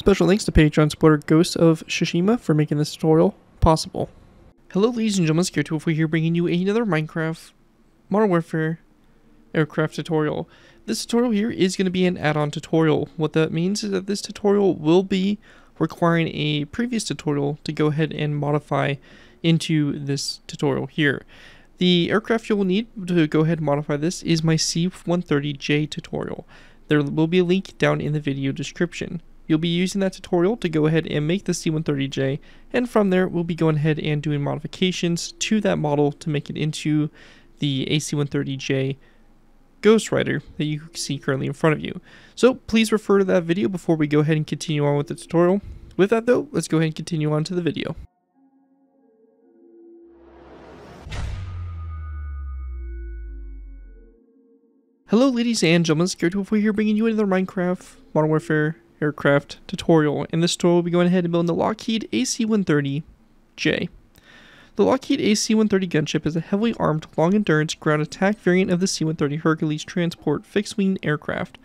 Special thanks to Patreon supporter Ghost of Tsushima for making this tutorial possible. Hello ladies and gentlemen, GARRETT2BY4 here bringing you another Minecraft Modern Warfare aircraft tutorial. This tutorial here is going to be an add-on tutorial. What that means is that this tutorial will be requiring a previous tutorial to go ahead and modify into this tutorial here. The aircraft you'll need to go ahead and modify this is my C-130J tutorial. There will be a link down in the video description. You'll be using that tutorial to go ahead and make the C130J, and from there we'll be going ahead and doing modifications to that model to make it into the AC130J Ghost Rider that you see currently in front of you. So please refer to that video before we go ahead and continue on with the tutorial. With that though, let's go ahead and continue on to the video. Hello ladies and gentlemen, GARRETT2BY4 here bringing you another Minecraft Modern Warfare aircraft tutorial. In this tutorial, we'll be going ahead and building the Lockheed AC-130J. The Lockheed AC-130 gunship is a heavily armed, long-endurance, ground attack variant of the C-130 Hercules transport fixed-wing aircraft.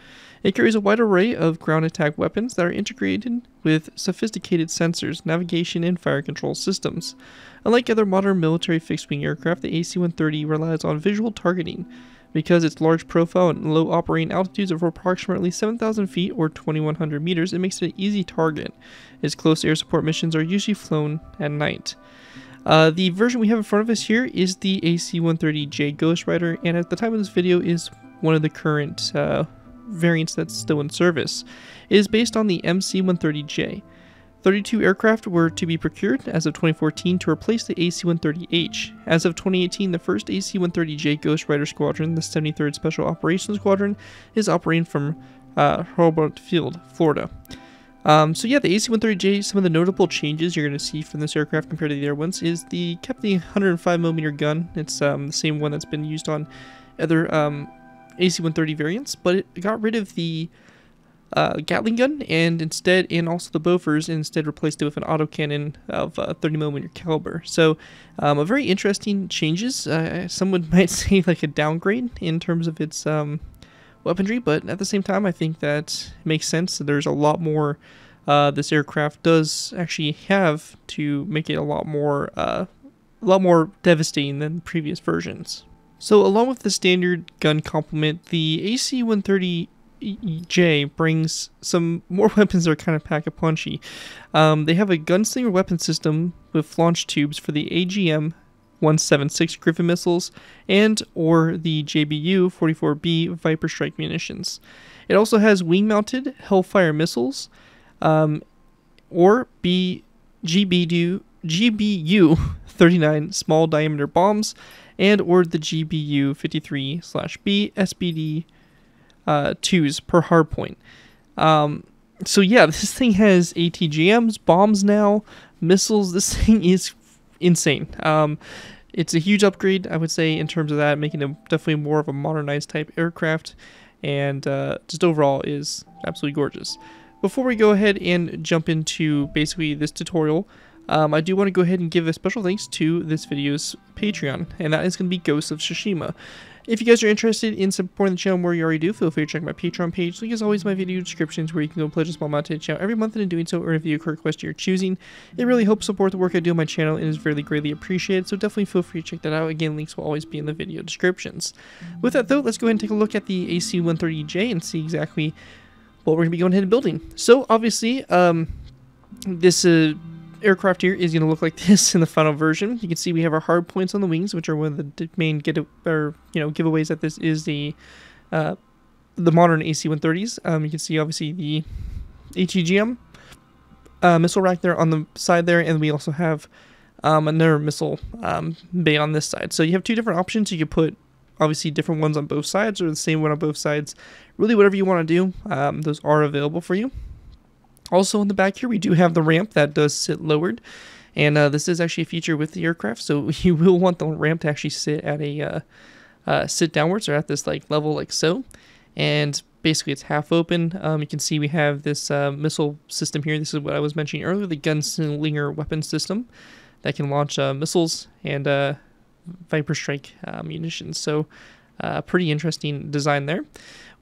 It carries a wide array of ground attack weapons that are integrated with sophisticated sensors, navigation, and fire control systems. Unlike other modern military fixed-wing aircraft, the AC-130 relies on visual targeting, because its large profile and low operating altitudes of approximately 7,000 feet or 2,100 meters, it makes it an easy target. Its close air support missions are usually flown at night. Uh, the version we have in front of us here is the AC-130J Ghost Rider, and at the time of this video is one of the current uh, variants that's still in service. It is based on the MC-130J. 32 aircraft were to be procured as of 2014 to replace the AC-130H. As of 2018, the first AC-130J Ghost Rider Squadron, the 73rd Special Operations Squadron, is operating from uh, Hurlburt Field, Florida. Um, so yeah, the AC-130J, some of the notable changes you're going to see from this aircraft compared to the other ones is the kept the 105mm gun. It's um, the same one that's been used on other um, AC-130 variants, but it got rid of the uh, Gatling gun, and instead, and also the Bofors, instead replaced it with an autocannon of uh, 30 millimeter caliber. So, um, a very interesting changes. Uh, someone might say like a downgrade in terms of its um, weaponry, but at the same time, I think that makes sense. There's a lot more uh, this aircraft does actually have to make it a lot more, uh, a lot more devastating than previous versions. So, along with the standard gun complement, the AC-130 J brings some more weapons that are kind of pack a punchy. Um, they have a gunslinger weapon system with launch tubes for the AGM 176 Griffin missiles and or the GBU 44B Viper Strike munitions. It also has wing-mounted Hellfire missiles um, or B GBU GBU 39 small diameter bombs and or the GBU 53 slash B SBD uh, twos per hardpoint. Um, so yeah, this thing has ATGMs, bombs now, missiles. This thing is insane. Um, it's a huge upgrade, I would say, in terms of that, making it definitely more of a modernized type aircraft, and uh, just overall is absolutely gorgeous. Before we go ahead and jump into basically this tutorial, um, I do want to go ahead and give a special thanks to this video's Patreon, and that is going to be Ghosts of Tsushima. If you guys are interested in supporting the channel more you already do, feel free to check my Patreon page. Link is always my video descriptions where you can go pledge a small amount to the channel every month and in doing so earn a video request you're choosing. It really helps support the work I do on my channel and is very greatly appreciated, so definitely feel free to check that out. Again, links will always be in the video descriptions. With that though, let's go ahead and take a look at the AC-130J and see exactly what we're going to be going ahead and building. So obviously, um, this uh, aircraft here is going to look like this in the final version. You can see we have our hard points on the wings, which are one of the main get or you know giveaways that this is the uh, the modern AC-130s. Um, you can see obviously the ATGM uh, missile rack there on the side there, and we also have um, another missile um, bay on this side. So you have two different options. You could put obviously different ones on both sides or the same one on both sides. Really, whatever you want to do, um, those are available for you. Also in the back here, we do have the ramp that does sit lowered. And uh, this is actually a feature with the aircraft, so you will want the ramp to actually sit at a uh, uh, sit downwards or at this like level like so. And basically it's half open. Um, you can see we have this uh, missile system here. This is what I was mentioning earlier, the gunslinger weapon system that can launch uh, missiles and uh, Viper Strike munitions. So Uh, pretty interesting design there.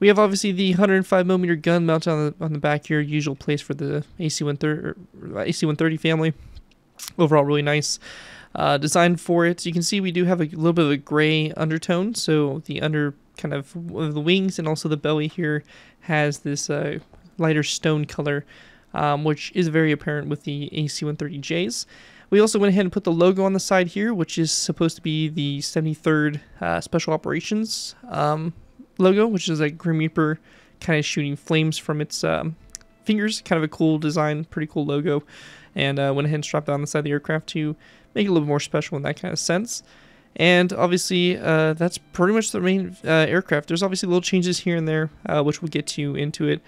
We have obviously the 105 millimeter gun mounted on the on the back here, usual place for the AC-130 AC-130 family. Overall, really nice uh, design for it. You can see we do have a little bit of a gray undertone, so the under kind of the wings and also the belly here has this uh, lighter stone color, um, which is very apparent with the AC-130Js. We also went ahead and put the logo on the side here, which is supposed to be the 73rd uh, Special Operations um, logo, which is a Grim Reaper kind of shooting flames from its um, fingers. Kind of a cool design, pretty cool logo. And uh, went ahead and strapped it on the side of the aircraft to make it a little more special in that kind of sense. And obviously, uh, that's pretty much the main uh, aircraft. There's obviously little changes here and there, uh, which we'll get to into it,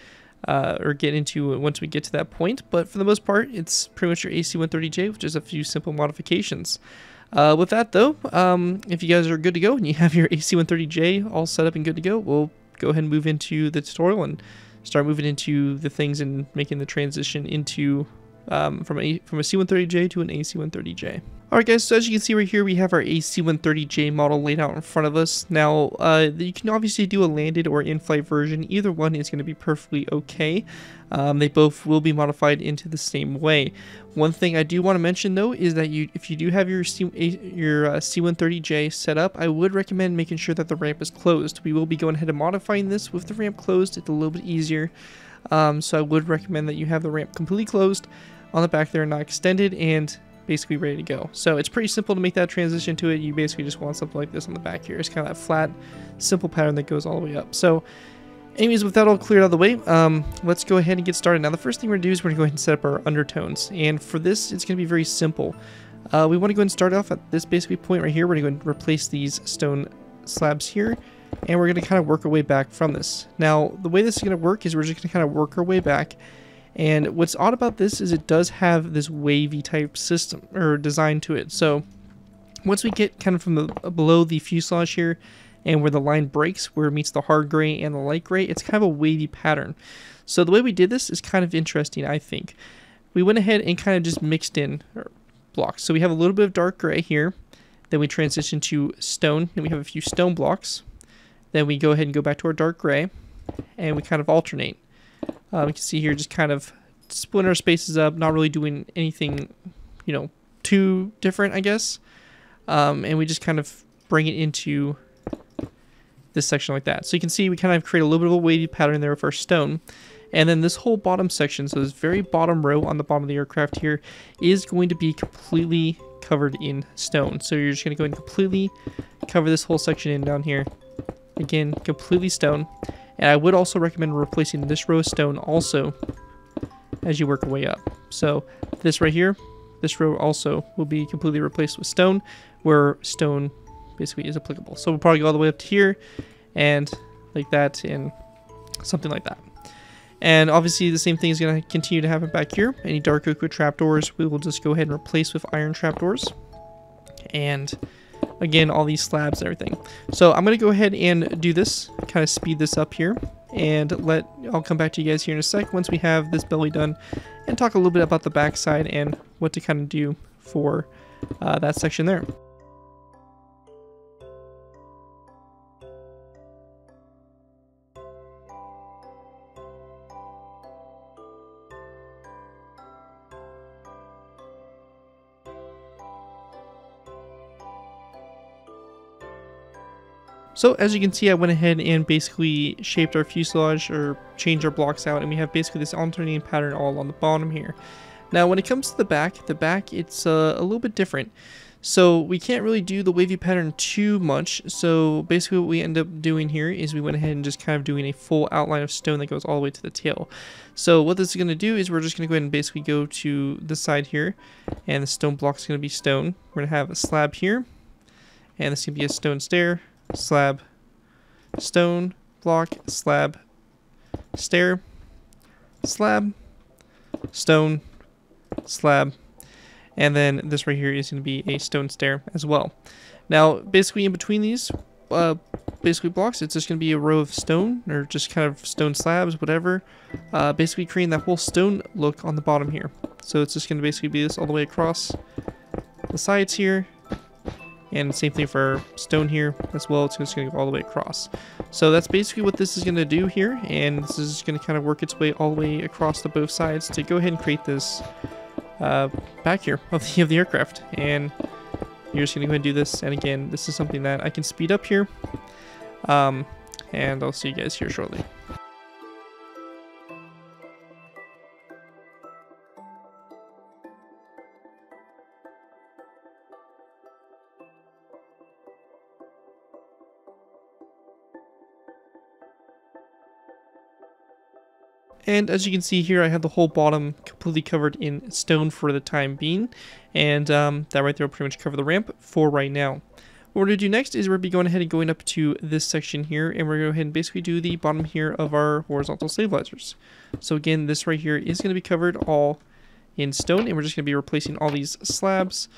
uh, or get into once we get to that point. But for the most part, it's pretty much your AC-130J, which is a few simple modifications. Uh, with that, though, um, if you guys are good to go and you have your AC-130J all set up and good to go, we'll go ahead and move into the tutorial and start moving into the things and making the transition into um, from a from a C130J to an AC130J. Alright guys, so as you can see right here, we have our AC130J model laid out in front of us. Now, uh, you can obviously do a landed or in-flight version. Either one is going to be perfectly okay. Um, they both will be modified into the same way. One thing I do want to mention though is that you, if you do have your C, your uh, C130J set up, I would recommend making sure that the ramp is closed. We will be going ahead and modifying this with the ramp closed. It's a little bit easier. Um, so I would recommend that you have the ramp completely closed on the back there, not extended, and basically ready to go. So it's pretty simple to make that transition to it. You basically just want something like this on the back here. It's kind of that flat, simple pattern that goes all the way up. So anyways, with that all cleared out of the way, um, let's go ahead and get started. Now the first thing we're to do is we're to go ahead and set up our undertones. And for this, it's going to be very simple. Uh, we want to go ahead and start off at this basically point right here. We're going to go and replace these stone slabs here. And we're going to kind of work our way back from this. Now, the way this is going to work is we're just going to kind of work our way back and what's odd about this is it does have this wavy type system or design to it. So once we get kind of from the below the fuselage here and where the line breaks, where it meets the hard gray and the light gray, it's kind of a wavy pattern. So the way we did this is kind of interesting, I think. We went ahead and kind of just mixed in blocks. So we have a little bit of dark gray here. Then we transition to stone. Then we have a few stone blocks. Then we go ahead and go back to our dark gray. And we kind of alternate. Um, you can see here just kind of splitting our spaces up, not really doing anything, you know, too different, I guess. Um, and we just kind of bring it into this section like that. So you can see we kind of create a little bit of a wavy pattern there for our stone. And then this whole bottom section, so this very bottom row on the bottom of the aircraft here, is going to be completely covered in stone. So you're just going to go and completely cover this whole section in down here. Again, completely stone. And I would also recommend replacing this row of stone also as you work your way up. So this right here, this row also will be completely replaced with stone where stone basically is applicable. So we'll probably go all the way up to here and like that and something like that. And obviously the same thing is going to continue to happen back here. Any dark oak trapdoors we will just go ahead and replace with iron trapdoors. And again, all these slabs and everything. So I'm going to go ahead and do this, kind of speed this up here, and let, I'll come back to you guys here in a sec once we have this belly done, and talk a little bit about the backside and what to kind of do for uh, that section there. So as you can see, I went ahead and basically shaped our fuselage or changed our blocks out and we have basically this alternating pattern all on the bottom here. Now when it comes to the back, the back it's uh, a little bit different. So we can't really do the wavy pattern too much. So basically what we end up doing here is we went ahead and just kind of doing a full outline of stone that goes all the way to the tail. So what this is going to do is we're just going to go ahead and basically go to the side here. And the stone block is going to be stone. We're going to have a slab here. And this is going to be a stone stair slab, stone, block, slab, stair, slab, stone, slab, and then this right here is going to be a stone stair as well. Now, basically in between these, uh, basically blocks, it's just going to be a row of stone, or just kind of stone slabs, whatever, uh, basically creating that whole stone look on the bottom here. So it's just going to basically be this all the way across the sides here, And same thing for stone here as well. It's just going to go all the way across. So that's basically what this is going to do here. And this is going to kind of work its way all the way across the both sides to go ahead and create this uh, back here of the, of the aircraft. And you're just going to go ahead and do this. And again, this is something that I can speed up here. Um, and I'll see you guys here shortly. And as you can see here, I have the whole bottom completely covered in stone for the time being. And um, that right there will pretty much cover the ramp for right now. What we're going to do next is we're going to be going ahead and going up to this section here. And we're going to go ahead and basically do the bottom here of our horizontal stabilizers. So again, this right here is going to be covered all in stone. And we're just going to be replacing all these slabs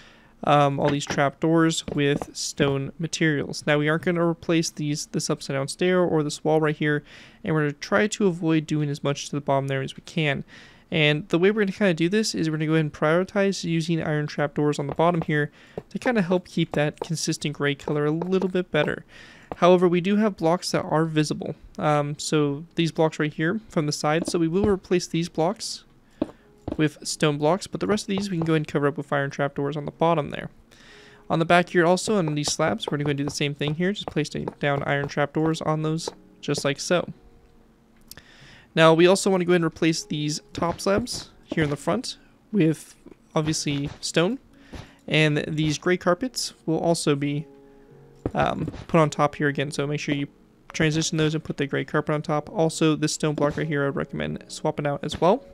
um, all these trapdoors with stone materials. Now we aren't going to replace these this upside down stair or this wall right here, and we're going to try to avoid doing as much to the bottom there as we can. And the way we're going to kind of do this is we're going to go ahead and prioritize using iron trapdoors on the bottom here to kind of help keep that consistent gray color a little bit better. However, we do have blocks that are visible. Um, so these blocks right here from the side, so we will replace these blocks with stone blocks, but the rest of these we can go ahead and cover up with iron trapdoors on the bottom there. On the back here also, on these slabs, we're going to do the same thing here, just place down iron trapdoors on those, just like so. Now, we also want to go ahead and replace these top slabs here in the front with, obviously, stone. And these gray carpets will also be um, put on top here again, so make sure you transition those and put the gray carpet on top. Also, this stone block right here, I would recommend swapping out as well.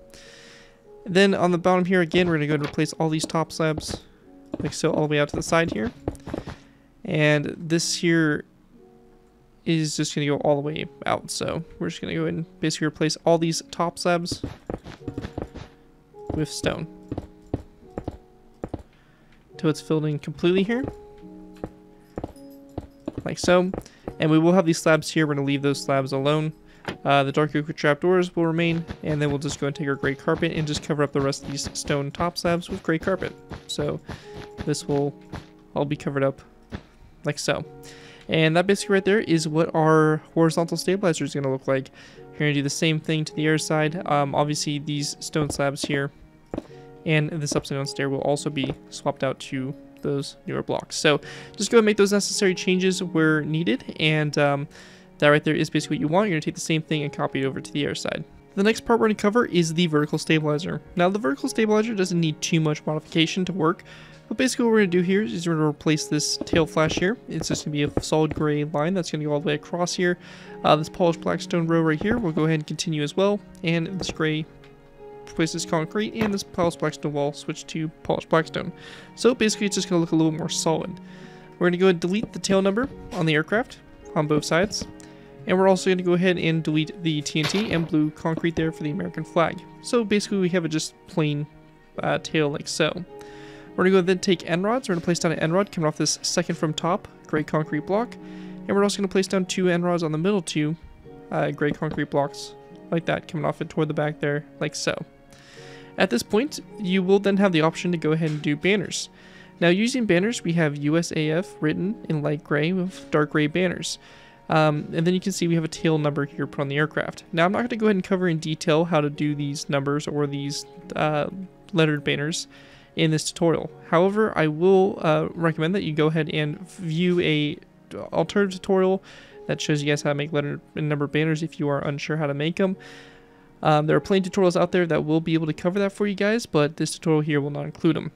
Then on the bottom here again, we're to go and replace all these top slabs, like so, all the way out to the side here. And this here is just going to go all the way out. So we're just going to go and basically replace all these top slabs with stone. Until it's filled in completely here. Like so. And we will have these slabs here. We're to leave those slabs alone. Uh, the dark oak trapdoors will remain, and then we'll just go and take our gray carpet and just cover up the rest of these stone top slabs with gray carpet. So this will all be covered up like so. And that basically right there is what our horizontal stabilizer is going to look like. You're going to do the same thing to the air side. Um, obviously, these stone slabs here and this upside down stair will also be swapped out to those newer blocks. So just go and make those necessary changes where needed. And um, that right there is basically what you want. You're going to take the same thing and copy it over to the air side. The next part we're going to cover is the vertical stabilizer. Now the vertical stabilizer doesn't need too much modification to work, but basically what we're going to do here is we're going to replace this tail flash here. It's just going to be a solid gray line that's going to go all the way across here. Uh, this polished blackstone row right here we'll go ahead and continue as well, and this gray replaces concrete, and this polished blackstone wall switch to polished blackstone. So basically it's just going to look a little more solid. We're going to go and delete the tail number on the aircraft on both sides. And we're also going to go ahead and delete the TNT and blue concrete there for the American flag. So basically we have a just plain uh, tail like so. We're going to go then take end rods. We're going to place down an end rod coming off this second from top gray concrete block. And we're also going to place down two end rods on the middle two uh, gray concrete blocks like that coming off it toward the back there like so. At this point, you will then have the option to go ahead and do banners. Now using banners, we have USAF written in light gray with dark gray banners. Um, and then you can see we have a tail number here put on the aircraft. Now I'm not going to go ahead and cover in detail how to do these numbers or these uh, lettered banners in this tutorial. However, I will uh, recommend that you go ahead and view a alternative tutorial that shows you guys how to make letter and number banners if you are unsure how to make them. Um, there are plenty of tutorials out there that will be able to cover that for you guys, but this tutorial here will not include them.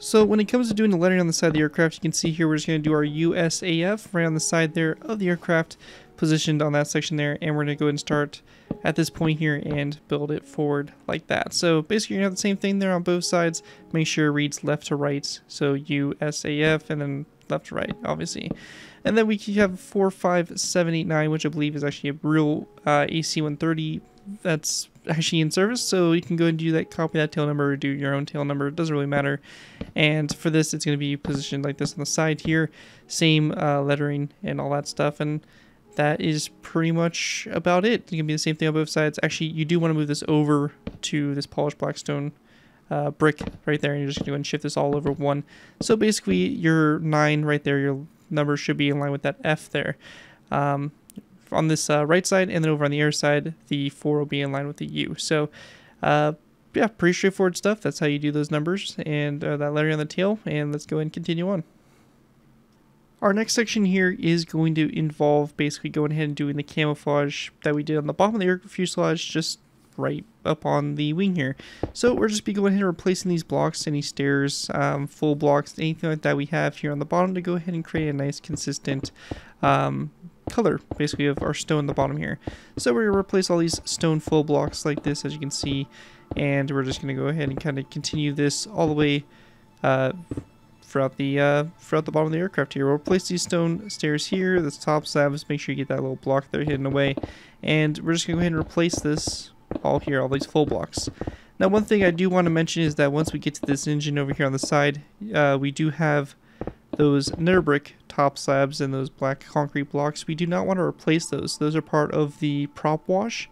So when it comes to doing the lettering on the side of the aircraft, you can see here we're just going to do our USAF right on the side there of the aircraft, positioned on that section there, and we're going to go and start at this point here and build it forward like that. So basically you're going to have the same thing there on both sides. Make sure it reads left to right, so USAF, and then left to right, obviously. And then we have 45789, which I believe is actually a real uh, AC-130 that's actually in service. So you can go and do that, copy that tail number, or do your own tail number. It doesn't really matter. And for this, it's going to be positioned like this on the side here. Same uh, lettering and all that stuff. And that is pretty much about it. Going to be the same thing on both sides. Actually, you do want to move this over to this polished blackstone uh, brick right there, and you're just going to go and shift this all over one. So basically, your 9 right there, your number should be in line with that F there. Um, on this uh, right side, and then over on the air side, the 4 will be in line with the U. So, uh, yeah, pretty straightforward stuff. That's how you do those numbers and uh, that lettering on the tail. And let's go and continue on. Our next section here is going to involve basically going ahead and doing the camouflage that we did on the bottom of the air fuselage, just right up on the wing here. So we're just be going ahead and replacing these blocks, any stairs, um, full blocks, anything like that we have here on the bottom to go ahead and create a nice consistent um, color basically of our stone on the bottom here. So we're going to replace all these stone full blocks like this as you can see and we're just going to go ahead and kind of continue this all the way uh, throughout the uh, throughout the bottom of the aircraft here. We'll replace these stone stairs here, this top slabs, make sure you get that little block there hidden away and we're just going to go ahead and replace this all here, all these full blocks. Now one thing I do want to mention is that once we get to this engine over here on the side, uh, we do have those nether brick top slabs and those black concrete blocks. We do not want to replace those. Those are part of the prop wash,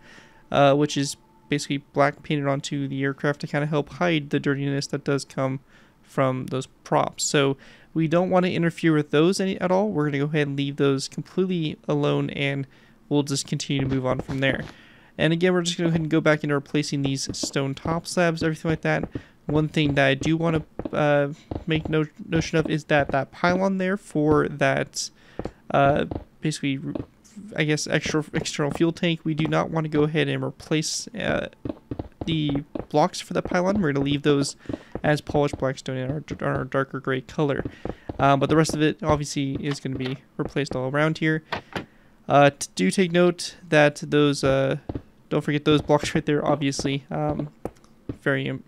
uh, which is basically black painted onto the aircraft to kind of help hide the dirtiness that does come from those props. So we don't want to interfere with those any, at all. We're going to go ahead and leave those completely alone and we'll just continue to move on from there. And again, we're just going to go ahead and go back into replacing these stone top slabs, everything like that. One thing that I do want to uh, make no notion of is that that pylon there for that uh, basically, I guess, extra external fuel tank, we do not want to go ahead and replace uh, the blocks for the pylon. We're going to leave those as polished black stone in our, our darker gray color. Um, but the rest of it obviously is going to be replaced all around here. Uh, do take note that those uh, don't forget those blocks right there, obviously. Um, very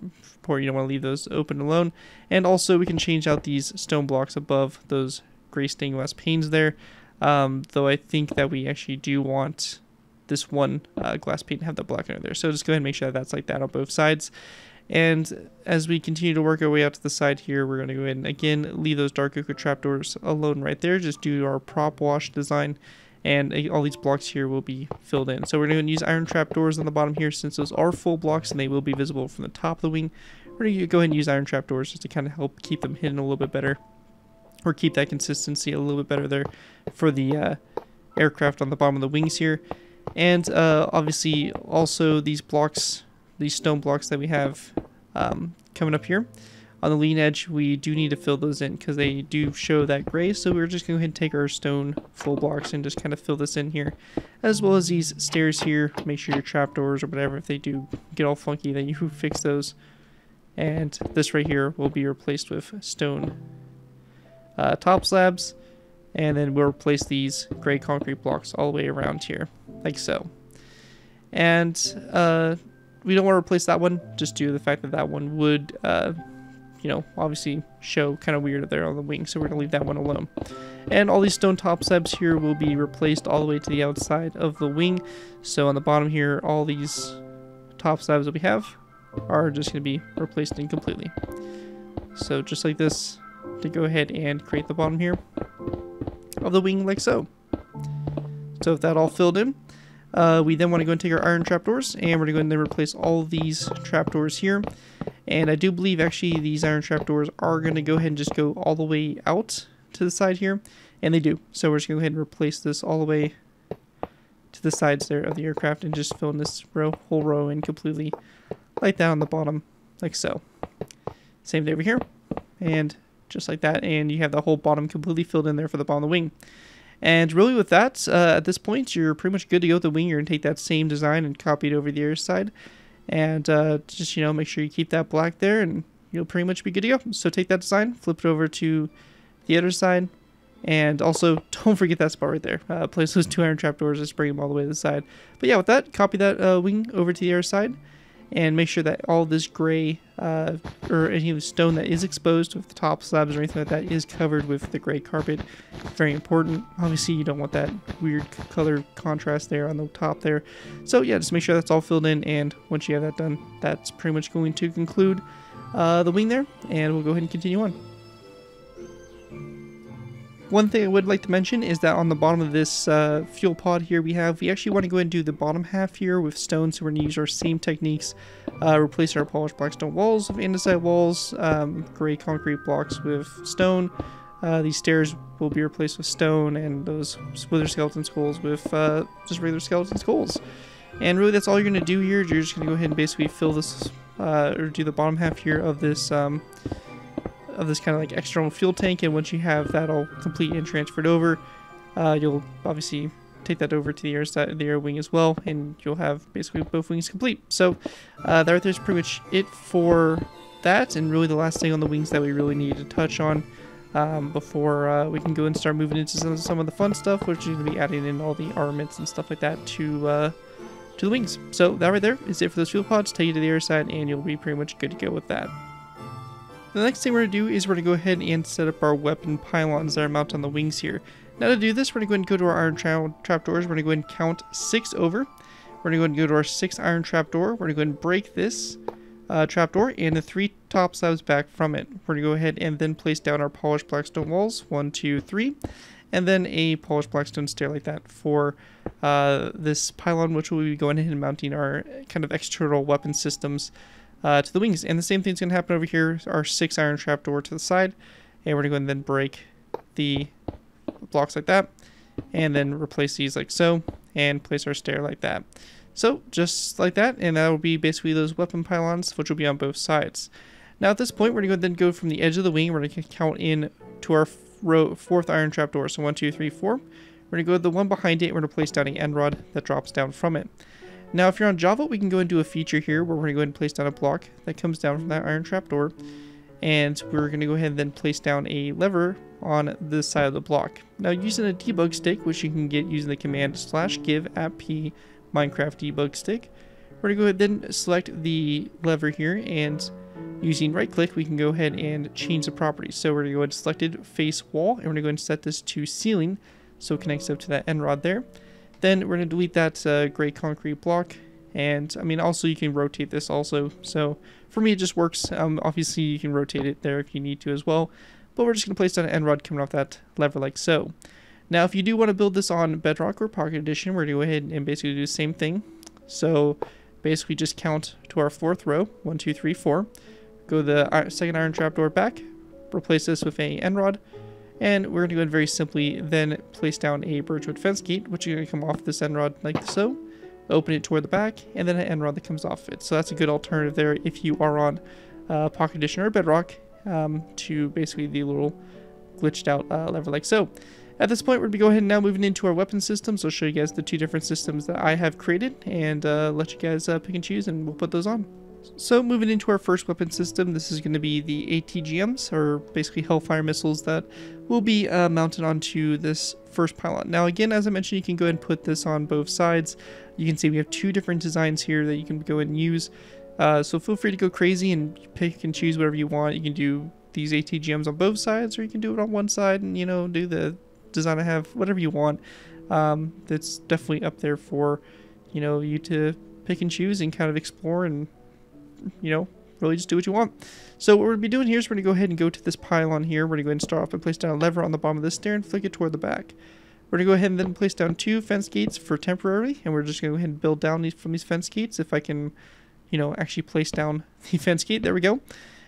important. You don't want to leave those open alone. And also, we can change out these stone blocks above those gray stained glass panes there. Um, though I think that we actually do want this one uh, glass pane to have that black under there. So just go ahead and make sure that that's like that on both sides. And as we continue to work our way out to the side here, we're going to go ahead and again leave those dark oak trapdoors alone right there. Just do our prop wash design and all these blocks here will be filled in. So we're going to use iron trapdoors on the bottom here since those are full blocks and they will be visible from the top of the wing. We're going to go ahead and use iron trapdoors just to kind of help keep them hidden a little bit better or keep that consistency a little bit better there for the uh, aircraft on the bottom of the wings here. And uh, obviously also these blocks, these stone blocks that we have um, coming up here on the lean edge, we do need to fill those in because they do show that gray. So we're just going to go ahead and take our stone full blocks and just kind of fill this in here. As well as these stairs here. Make sure your trapdoors or whatever, if they do get all funky, then you fix those. And this right here will be replaced with stone uh, top slabs. And then we'll replace these gray concrete blocks all the way around here, like so. And uh, we don't want to replace that one, just due to the fact that that one would... Uh, you know, obviously show kind of weird there on the wing, so we're to leave that one alone. And all these stone top slabs here will be replaced all the way to the outside of the wing. So on the bottom here, all these top slabs that we have are just going to be replaced in completely. So just like this, to go ahead and create the bottom here of the wing like so. So if that all filled in, uh, we then want to go and take our iron trapdoors, and we're going to go and replace all these trapdoors here. And I do believe actually these iron trapdoors are going to go ahead and just go all the way out to the side here. And they do. So we're just going to go ahead and replace this all the way to the sides there of the aircraft and just fill in this row, whole row in completely like that on the bottom, like so. Same thing over here. And just like that. And you have the whole bottom completely filled in there for the bottom of the wing. And really with that, uh, at this point, you're pretty much good to go with the wing. You're going to take that same design and copy it over the other side. And uh, just, you know, make sure you keep that black there and you'll pretty much be good to go. So take that design, flip it over to the other side. And also, don't forget that spot right there. Uh, place those two iron trapdoors, just bring them all the way to the side. But yeah, with that, copy that uh, wing over to the other side and make sure that all this gray uh, or any stone that is exposed with the top slabs or anything like that is covered with the gray carpet. Very important. Obviously, you don't want that weird color contrast there on the top there. So yeah, just make sure that's all filled in, and once you have that done, that's pretty much going to conclude uh, the wing there, and we'll go ahead and continue on. One thing I would like to mention is that on the bottom of this uh, fuel pod here we have, we actually want to go and do the bottom half here with stone, so we're going to use our same techniques, uh, replace our polished black stone walls with andesite walls, um, gray concrete blocks with stone, uh, these stairs will be replaced with stone, and those wither skeleton skulls with uh, just regular skeleton skulls. And really that's all you're going to do here, you're just going to go ahead and basically fill this, uh, or do the bottom half here of this, um, of this kind of like external fuel tank and once you have that all complete and transferred over uh, you'll obviously take that over to the air side the air wing as well and you'll have basically both wings complete. So uh, that right there's pretty much it for that and really the last thing on the wings that we really need to touch on um, before uh, we can go and start moving into some, some of the fun stuff which is going to be adding in all the armaments and stuff like that to uh, to the wings. So that right there is it for those fuel pods. Take you to the air side and you'll be pretty much good to go with that the next thing we're going to do is we're going to go ahead and set up our weapon pylons that are mounted on the wings here. Now to do this, we're going to go ahead and go to our iron tra trapdoors. We're going to go ahead and count six over. We're going to go and go to our six iron trapdoor. We're going to go ahead and break this uh, trapdoor and the three top slabs back from it. We're going to go ahead and then place down our polished blackstone walls. One, two, three. And then a polished blackstone stair like that for uh, this pylon, which will be going ahead and mounting our kind of external weapon systems uh, to the wings. And the same thing's going to happen over here. Our six iron trapdoor to the side. And we're going to go and then break the blocks like that. And then replace these like so. And place our stair like that. So just like that. And that will be basically those weapon pylons, which will be on both sides. Now at this point, we're going to then go from the edge of the wing. We're going to count in to our row, fourth iron trapdoor. So one, two, three, four. We're going to go to the one behind it. We're going to place down an end rod that drops down from it. Now, if you're on Java, we can go and do a feature here where we're going to go ahead and place down a block that comes down from that iron trapdoor. And we're going to go ahead and then place down a lever on this side of the block. Now, using a debug stick, which you can get using the command slash give app p Minecraft debug stick, we're going to go ahead and then select the lever here and using right click, we can go ahead and change the properties. So we're going to go ahead and selected face wall and we're going to go ahead and set this to ceiling so it connects up to that end rod there. Then we're going to delete that uh, gray concrete block. And I mean, also you can rotate this also. So for me, it just works. Um, obviously, you can rotate it there if you need to as well. But we're just going to place down an end rod coming off that lever like so. Now, if you do want to build this on Bedrock or Pocket Edition, we're going to go ahead and basically do the same thing. So basically just count to our fourth row. One, two, three, four. Go the second iron trapdoor back. Replace this with a end rod. And we're going to go ahead very simply then place down a birchwood fence gate, which is going to come off this end rod like so. Open it toward the back, and then an end rod that comes off it. So that's a good alternative there if you are on uh, Pocket Edition or Bedrock um, to basically the little glitched out uh, lever like so. At this point, we're going to go ahead and now moving into our weapon systems. I'll show you guys the two different systems that I have created and uh, let you guys uh, pick and choose and we'll put those on. So moving into our first weapon system, this is going to be the ATGMs, or basically Hellfire missiles that will be uh, mounted onto this first pylon. Now again, as I mentioned, you can go ahead and put this on both sides. You can see we have two different designs here that you can go ahead and use. Uh, so feel free to go crazy and pick and choose whatever you want. You can do these ATGMs on both sides, or you can do it on one side and, you know, do the design I have, whatever you want. Um, that's definitely up there for, you know, you to pick and choose and kind of explore and you know, really just do what you want. So what we're going to be doing here is we're going to go ahead and go to this pylon here. We're going to go ahead and start off and place down a lever on the bottom of this stair and flick it toward the back. We're going to go ahead and then place down two fence gates for temporary, and we're just going to go ahead and build down these from these fence gates if I can, you know, actually place down the fence gate. There we go.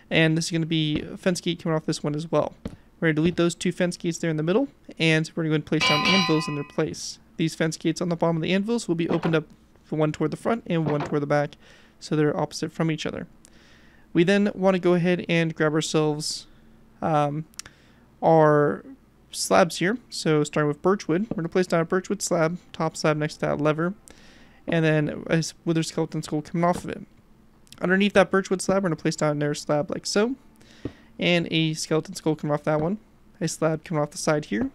And this is going to be a fence gate coming off this one as well. We're going to delete those two fence gates there in the middle, and we're going to go ahead and place down anvils in their place. These fence gates on the bottom of the anvils will be opened up, one toward the front and one toward the back, so they're opposite from each other. We then want to go ahead and grab ourselves um, our slabs here. So starting with birchwood, we're going to place down a birchwood slab, top slab next to that lever, and then a wither skeleton skull coming off of it. Underneath that birchwood slab, we're going to place down another slab like so, and a skeleton skull coming off that one, a slab coming off the side here,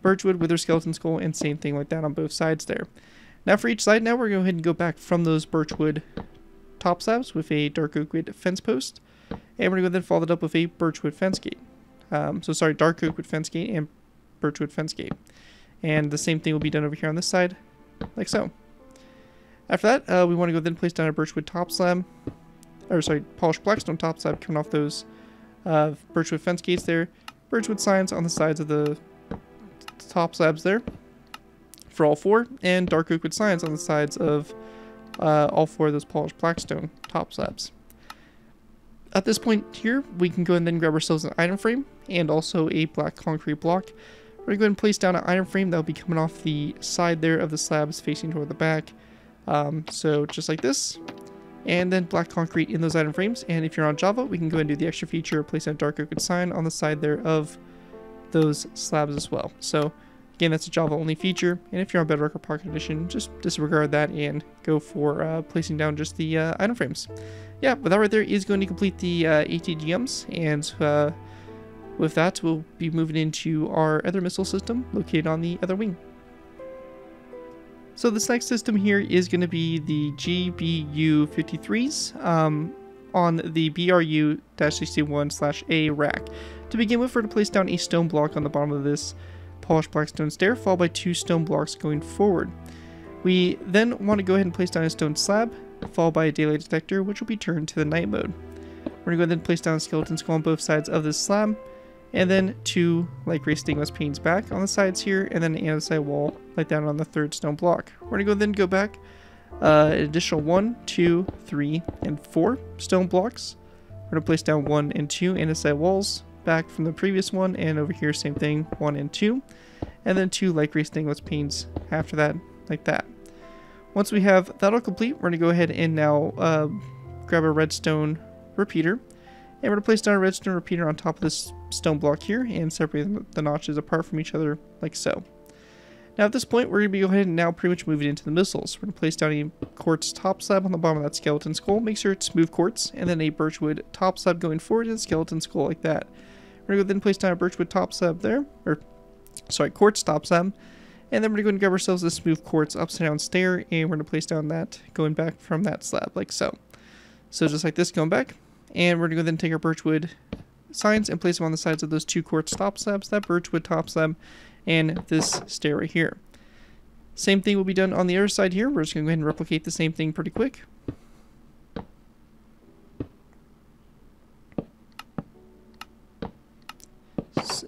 birchwood, wither skeleton skull, and same thing like that on both sides there. Now for each side, now we're going to go ahead and go back from those birchwood top slabs with a dark oak wood fence post. And we're going to then follow it up with a birchwood fence gate. Um, so sorry, dark oak wood fence gate and birchwood fence gate. And the same thing will be done over here on this side, like so. After that, uh, we want to go then place down a birchwood top slab, or sorry, polished blackstone top slab coming off those uh, birchwood fence gates there. Birchwood signs on the sides of the top slabs there for all four, and dark oak wood signs on the sides of uh, all four of those polished blackstone top slabs. At this point here, we can go and then grab ourselves an item frame and also a black concrete block. We're going to go ahead and place down an item frame that will be coming off the side there of the slabs facing toward the back. Um, so just like this. And then black concrete in those item frames. And if you're on Java, we can go and do the extra feature, place a dark oak sign on the side there of those slabs as well. So again, that's a Java only feature. And if you're on Bedrock or Pocket Edition, just disregard that and go for uh, placing down just the uh, item frames. Yeah, but that right there is going to complete the uh, ATGMs. And uh, with that, we'll be moving into our other missile system located on the other wing. So this next system here is going to be the GBU-53s um, on the BRU-61-A rack. To begin with, we're going to place down a stone block on the bottom of this polished blackstone stair, followed by two stone blocks going forward. We then want to go ahead and place down a stone slab, followed by a daylight detector, which will be turned to the night mode. We're going to go ahead and place down a skeleton skull on both sides of this slab, and then two light gray stainless panes back on the sides here, and then an andesite wall like down on the third stone block. We're gonna go then go back uh, an additional one, two, three, and four stone blocks. We're gonna place down one and two andesite walls back from the previous one, and over here same thing, one and two, and then two light gray stainless panes after that, like that. Once we have that all complete, we're gonna go ahead and now uh, grab a redstone repeater and we're going to place down a redstone repeater on top of this stone block here and separate the notches apart from each other like so. Now at this point, we're going to be go ahead and now pretty much moving into the missiles. We're going to place down a quartz top slab on the bottom of that skeleton skull. Make sure it's smooth quartz, and then a birchwood top slab going forward to the skeleton skull like that. We're to go then place down a birchwood top slab there, or sorry, quartz top slab. And then we're going to go and grab ourselves a smooth quartz upside down stair, and we're to place down that going back from that slab like so. So just like this going back, and we're to go then take our birchwood signs and place them on the sides of those two quartz top slabs, that birchwood top slab, and this stair right here. Same thing will be done on the other side here. We're just going to go ahead and replicate the same thing pretty quick.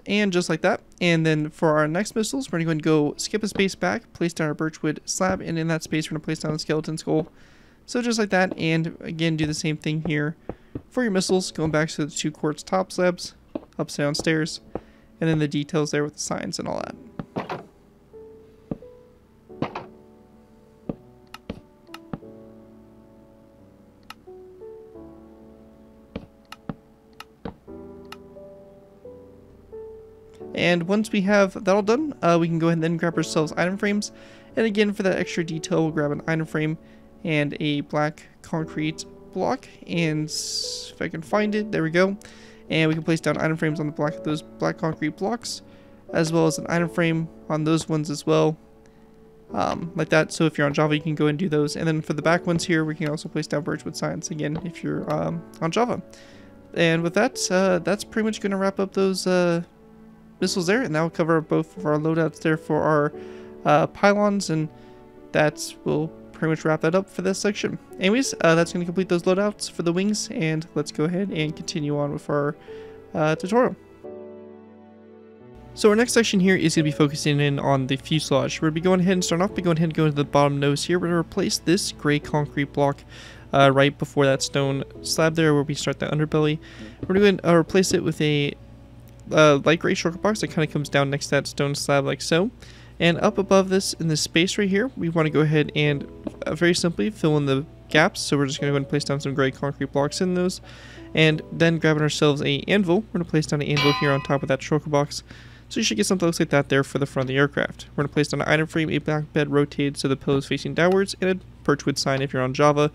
And just like that. And then for our next missiles, we're going to go skip a space back, place down our birchwood slab, and in that space we're going to place down a skeleton skull. So just like that, and again do the same thing here for your missiles, going back to the two quartz top slabs, ups and downstairs, and then the details there with the signs and all that. And once we have that all done, uh, we can go ahead and then grab ourselves item frames. And again, for that extra detail, we'll grab an item frame and a black concrete block. And if I can find it there we go. And we can place down item frames on the black those black concrete blocks as well as an item frame on those ones as well um, like that. So if you're on Java you can go and do those. And then for the back ones here we can also place down birchwood signs again if you're um, on Java. And with that uh, that's pretty much going to wrap up those uh, missiles there and that will cover both of our loadouts there for our uh, pylons and that will pretty much wrap that up for this section. Anyways, uh, that's going to complete those loadouts for the wings, and let's go ahead and continue on with our uh, tutorial. So our next section here is going to be focusing in on the fuselage. We're going to be going ahead and start off by going ahead and going to the bottom nose here. We're going to replace this gray concrete block uh, right before that stone slab there where we start the underbelly. We're going to uh, replace it with a uh, light gray shulker box that kind of comes down next to that stone slab like so. And up above this, in this space right here, we want to go ahead and uh, very simply fill in the gaps. So we're just going to go and place down some gray concrete blocks in those. And then grabbing ourselves a anvil, we're going to place down an anvil here on top of that shulker box. So you should get something that looks like that there for the front of the aircraft. We're going to place down an item frame, a black bed rotated so the pillow is facing downwards, and a birchwood sign if you're on Java,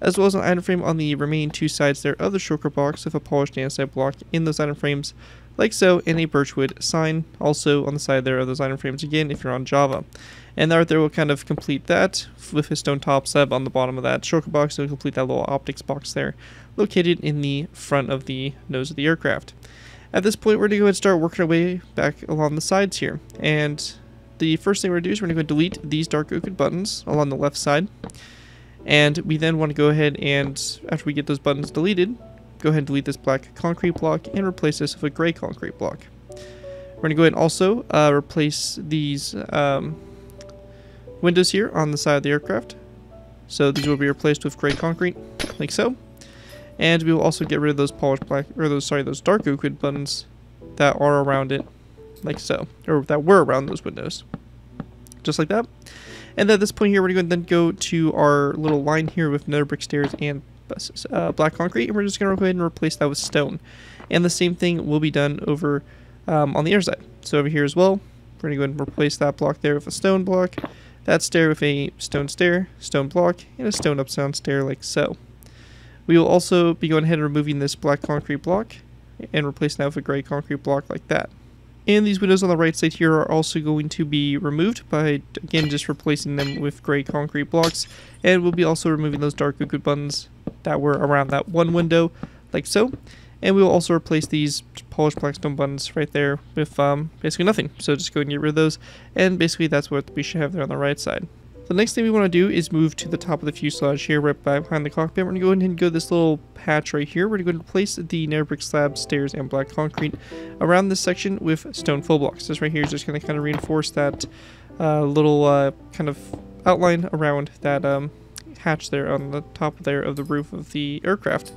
as well as an item frame on the remaining two sides there of the shulker box with a polished andesite block in those item frames like so, in a birchwood sign, also on the side there of those item frames again if you're on Java. And right there will kind of complete that with his stone top sub on the bottom of that shulker box. It'll complete that little optics box there, located in the front of the nose of the aircraft. At this point, we're going to go ahead and start working our way back along the sides here. And the first thing we're going to do is we're going to go delete these dark oak buttons along the left side. And we then want to go ahead and, after we get those buttons deleted, go ahead and delete this black concrete block and replace this with a gray concrete block. We're going to go ahead and also uh, replace these um, windows here on the side of the aircraft. So these will be replaced with gray concrete, like so. And we will also get rid of those polished black, or those, sorry, those dark oak buttons that are around it, like so, or that were around those windows. Just like that. And at this point here, we're going to then go to our little line here with nether brick stairs and uh, black concrete, and we're just going to go ahead and replace that with stone. And the same thing will be done over um, on the other side. So over here as well, we're going to go ahead and replace that block there with a stone block, that stair with a stone stair, stone block, and a stone upside stair like so. We will also be going ahead and removing this black concrete block and replacing that with a gray concrete block like that. And these windows on the right side here are also going to be removed by, again, just replacing them with gray concrete blocks. And we'll be also removing those dark wood buttons that were around that one window, like so. And we will also replace these polished blackstone buttons right there with um, basically nothing. So just go and get rid of those. And basically that's what we should have there on the right side. The next thing we want to do is move to the top of the fuselage here, right behind the cockpit. We're going to go ahead and go this little patch right here. We're going to replace the nether brick slab, stairs, and black concrete around this section with stone full blocks. This right here is just going to kind of reinforce that uh, little uh, kind of outline around that um, hatch there on the top there of the roof of the aircraft.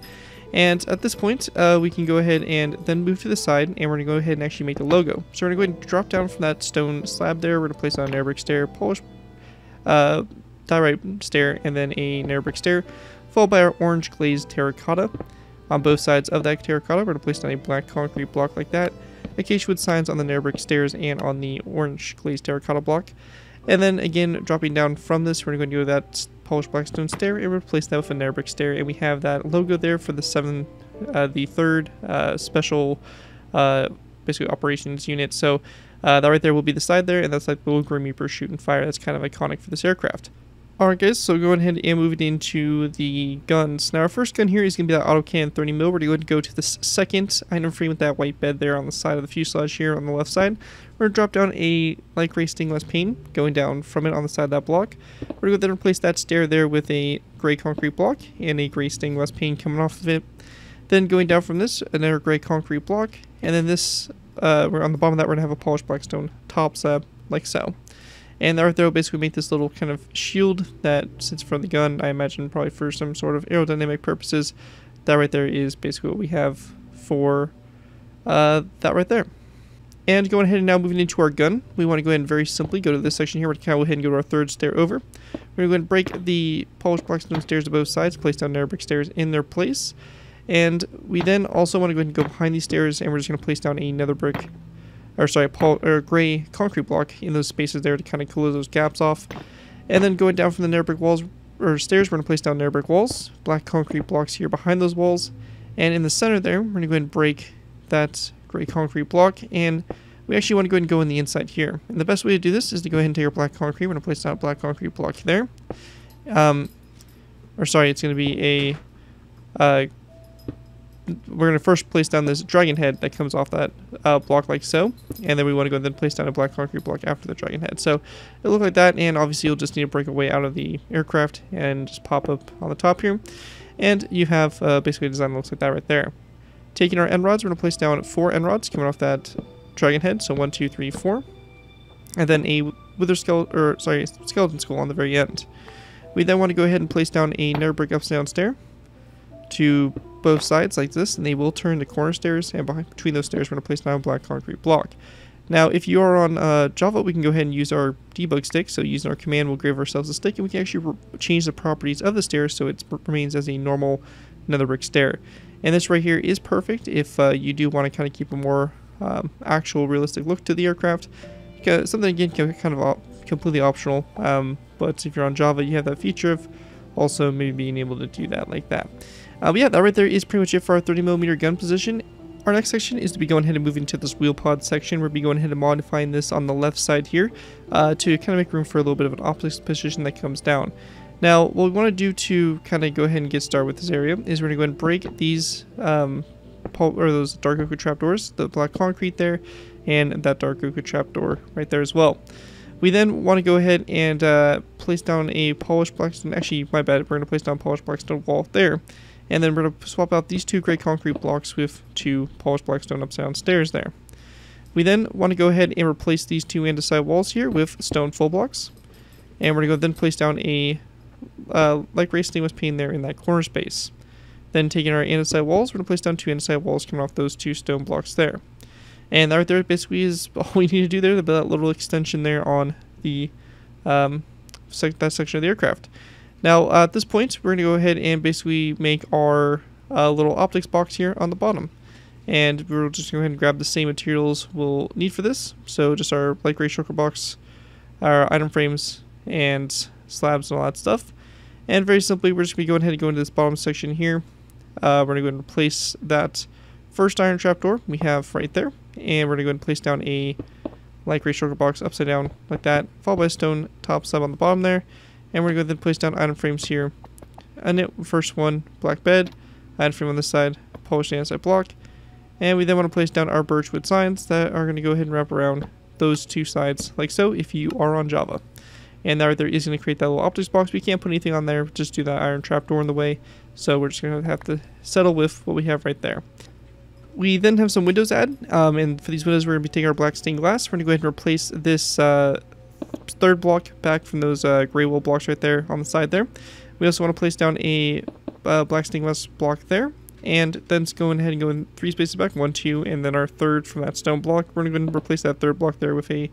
And at this point, uh, we can go ahead and then move to the side, and we're going to go ahead and actually make the logo. So we're going to go ahead and drop down from that stone slab there. We're going to place on a nether brick stair, polish uh, diorite stair, and then a nether brick stair, followed by our orange glazed terracotta. On both sides of that terracotta, we're going to place down a black concrete block like that, acacia wood signs on the nether brick stairs and on the orange glazed terracotta block. And then again, dropping down from this, we're going to go to that polished blackstone stair and replace that with a nether brick stair. And we have that logo there for the seven, uh, the third uh, special, uh, basically operations unit. So uh, that right there will be the side there, and that's like the little Grim Reaper shooting fire. That's kind of iconic for this aircraft. Alright guys, so go ahead and move it into the guns. Now our first gun here is going to be that autocannon 30 mil. We're going to go to the second item frame with that white bed there on the side of the fuselage here on the left side. We're going to drop down a light gray stainless pane going down from it on the side of that block. We're going to then replace that stair there with a gray concrete block and a gray stainless pane coming off of it. Then going down from this, another gray concrete block, and then this uh, we're on the bottom of that, we're going to have a polished blackstone top slab, like so. And right there will basically make this little kind of shield that sits from the gun, I imagine probably for some sort of aerodynamic purposes. That right there is basically what we have for uh, that right there. And going ahead and now moving into our gun, we want to go ahead and very simply go to this section here. We're going to go ahead and go to our third stair over. We're going to go ahead and break the polished blackstone stairs to both sides, place down nether brick stairs in their place. And we then also want to go ahead and go behind these stairs and we're just going to place down another brick, or sorry, a or gray concrete block in those spaces there to kind of close those gaps off. And then going down from the nether brick walls, or stairs, we're going to place down nether brick walls, black concrete blocks here behind those walls. And in the center there, we're going to go ahead and break that gray concrete block and we actually want to go ahead and go in the inside here. And the best way to do this is to go ahead and take our black concrete. We're going to place down a black concrete block there. Um, or sorry, it's going to be a uh, we're going to first place down this dragon head that comes off that uh, block like so. And then we want to go and then place down a black concrete block after the dragon head. So it look like that. And obviously you'll just need to break away out of the aircraft and just pop up on the top here. And you have uh, basically a design that looks like that right there. Taking our end rods, we're going to place down four end rods coming off that dragon head. So one, two, three, four. And then a wither skeleton, or sorry, skeleton skull on the very end. We then want to go ahead and place down a nether brick upside down stair to both sides like this, and they will turn to corner stairs, and behind, between those stairs we're going to place down a black concrete block. Now, if you are on uh, Java, we can go ahead and use our debug stick. So using our command, we'll give ourselves a stick, and we can actually change the properties of the stair so it remains as a normal nether brick stair. And this right here is perfect if uh, you do want to kind of keep a more um, actual realistic look to the aircraft. Something, again, kind of op completely optional, um, but if you're on Java, you have that feature of also maybe being able to do that like that. Uh, but yeah, that right there is pretty much it for our 30mm gun position. Our next section is to be going ahead and moving to this wheel pod section. We'll be going ahead and modifying this on the left side here uh, to kind of make room for a little bit of an optics position that comes down. Now, what we want to do to kind of go ahead and get started with this area is we're going to go ahead and break these um, or those dark oak trapdoors, the black concrete there, and that dark oak trapdoor right there as well. We then want to go ahead and uh, place down a polished blackstone. Actually, my bad. We're going to place down polished blackstone wall there. And then we're going to swap out these two gray concrete blocks with two polished blackstone upside down stairs there. We then want to go ahead and replace these two andesite walls here with stone full blocks. And we're going to go then place down a uh, light gray stainless pane there in that corner space. Then taking our andesite walls, we're going to place down two andesite walls coming off those two stone blocks there. And that right there basically is all we need to do there, that little extension there on the um, sec that section of the aircraft. Now uh, at this point, we're going to go ahead and basically make our uh, little optics box here on the bottom. And we'll just go ahead and grab the same materials we'll need for this. So just our light gray shulker box, our item frames, and slabs and all that stuff. And very simply, we're just going to go ahead and go into this bottom section here. Uh, we're going to go ahead and replace that first iron trapdoor we have right there. And we're going to go ahead and place down a light gray shulker box upside down like that, followed by a stone top slab on the bottom there. And we're going to place down item frames here. And it, first one, black bed, item frame on this side, polished andesite block. And we then want to place down our birchwood signs that are going to go ahead and wrap around those two sides like so if you are on Java. And that right there is going to create that little optics box. We can't put anything on there, just do that iron trapdoor in the way. So we're just going to have to settle with what we have right there. We then have some windows add, um, and for these windows we're going to be taking our black stained glass. We're going to go ahead and replace this uh, third block back from those uh, gray wool blocks right there on the side there. We also want to place down a uh, black stained glass block there, and then go ahead and go in three spaces back, one, two, and then our third from that stone block. We're going to go replace that third block there with a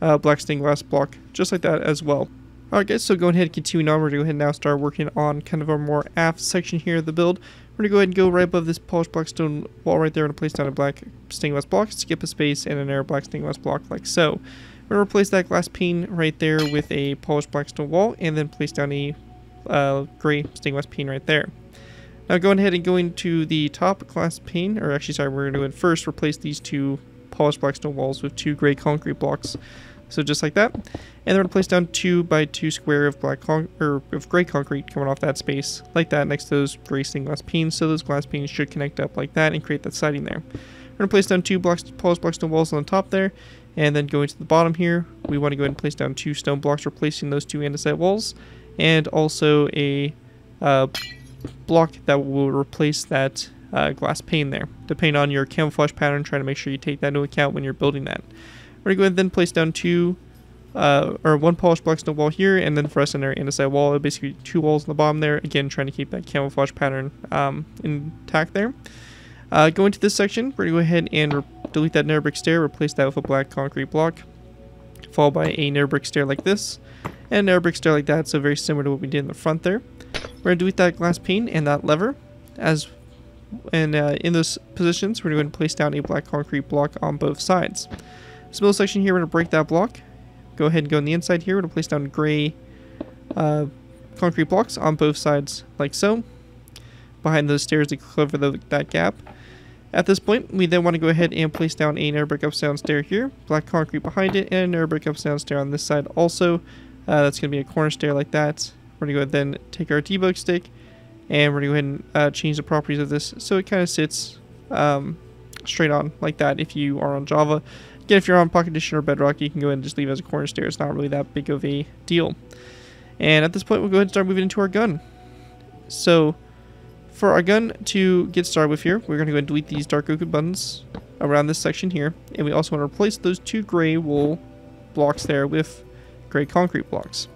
uh, black stained glass block, just like that as well. Alright guys, so going ahead and continuing on, we're going to go ahead and now start working on kind of our more aft section here of the build. We're going to go ahead and go right above this polished black stone wall right there and place down a black stained glass block, skip a space, and an air black stained glass block like so. We're to replace that glass pane right there with a polished black stone wall, and then place down a uh, gray stained glass pane right there. Now going ahead and going to the top glass pane, or actually sorry, we're going to first replace these two polished black stone walls with two gray concrete blocks. So just like that. And then we're going to place down two by two square of black con or of gray concrete coming off that space, like that, next to those gray stained glass panes. So those glass panes should connect up like that and create that siding there. We're going to place down two blocks, polished black stone walls on the top there. And then going to the bottom here, we want to go ahead and place down two stone blocks, replacing those two andesite walls. And also a uh, block that will replace that uh, glass pane there. Depending on your camouflage pattern, try to make sure you take that into account when you're building that. We're going to go ahead and then place down two, uh, or one polished black stone wall here, and then for us in our andesite wall, basically two walls on the bottom there. Again, trying to keep that camouflage pattern um, intact there. Uh, going to this section, we're going to go ahead and delete that nether brick stair, replace that with a black concrete block, followed by a nether brick stair like this, and a nether brick stair like that, so very similar to what we did in the front there. We're going to delete that glass pane and that lever. As And uh, in those positions, we're going to place down a black concrete block on both sides. This middle section here, we're going to break that block. Go ahead and go on the inside here. We're going to place down gray uh, concrete blocks on both sides, like so. Behind those stairs to cover the, that gap. At this point, we then want to go ahead and place down a nether brick upside down stair here, black concrete behind it, and a nether brick upside down stair on this side also. Uh, that's going to be a corner stair like that. We're going to go ahead and take our debug stick and we're going to go ahead and uh, change the properties of this so it kind of sits um, straight on like that if you are on Java. Again, if you're on Pocket Edition or Bedrock, you can go ahead and just leave it as a corner stair. It's not really that big of a deal. And at this point, we'll go ahead and start moving into our gun. So, for our gun to get started with here, we're going to go and delete these dark oak buttons around this section here. And we also want to replace those two gray wool blocks there with gray concrete blocks.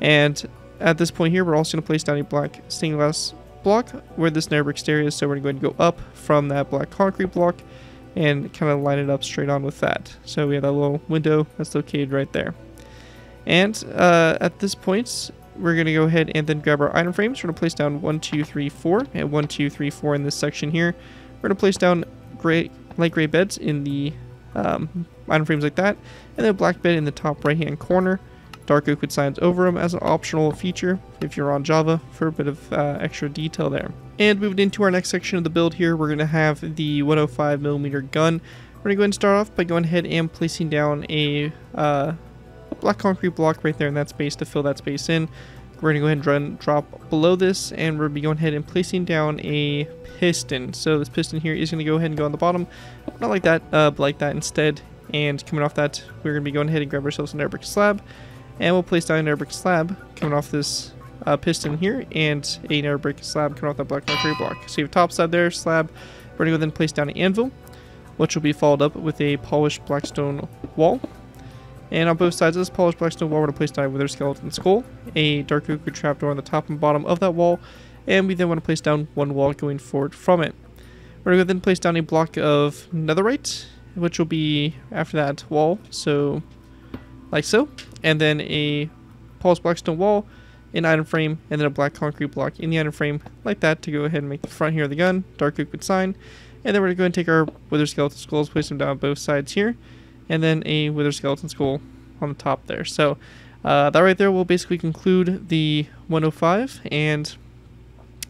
And at this point here, we're also going to place down a black stained glass block where this nether brick stair is. So we're going to go up from that black concrete block and kind of line it up straight on with that. So we have that little window that's located right there. And uh, at this point, we're going to go ahead and then grab our item frames. We're going to place down 1, 2, 3, 4, and 1, 2, 3, 4 in this section here. We're going to place down gray, light gray beds in the um, item frames like that, and then a black bed in the top right hand corner dark oak with signs over them as an optional feature if you're on Java for a bit of uh, extra detail there. And moving into our next section of the build here, we're going to have the 105mm gun. We're going to go ahead and start off by going ahead and placing down a uh, black concrete block right there in that space to fill that space in. We're going to go ahead and run, drop below this and we're going to be going ahead and placing down a piston. So this piston here is going to go ahead and go on the bottom, not like that, uh, but like that instead. And coming off that, we're going to be going ahead and grab ourselves a nether brick slab. And we'll place down a nether brick slab coming off this uh, piston here and a air brick slab coming off that black concrete block. So you have top side there, slab. We're going to go then place down an anvil. which will be followed up with a polished blackstone wall. And on both sides of this polished blackstone wall, we're going to place down a wither skeleton skull, a dark oak trapdoor on the top and bottom of that wall, and we then want to place down one wall going forward from it. We're going to then place down a block of netherite, which will be after that wall, so like so, and then a polished blackstone wall, an item frame, and then a black concrete block in the item frame, like that, to go ahead and make the front here of the gun, dark oak wood sign, and then we're going to go and take our wither skeleton skulls, place them down both sides here, and then a wither skeleton skull on the top there. So uh, that right there will basically conclude the 105 and